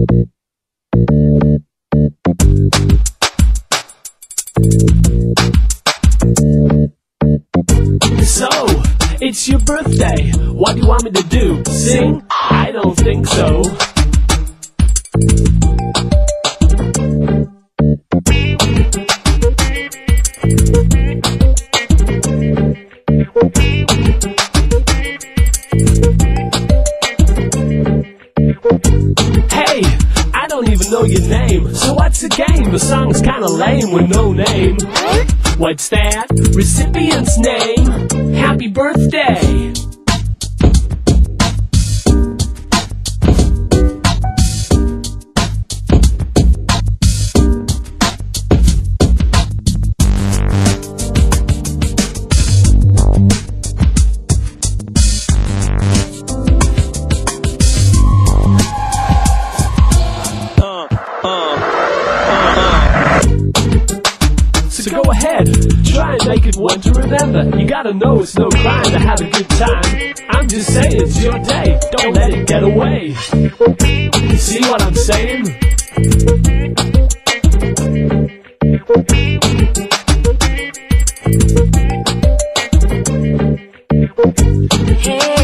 So, it's your birthday. What do you want me to do? Sing? I don't think so. Thank you. Even know your name. So what's the game? The song's kinda lame with no name. What's that? Recipient's name? Happy birthday! So go ahead, try and make it one to remember. You gotta know it's no crime to have a good time. I'm just saying it's your day, don't let it get away. You see what I'm saying? Hey.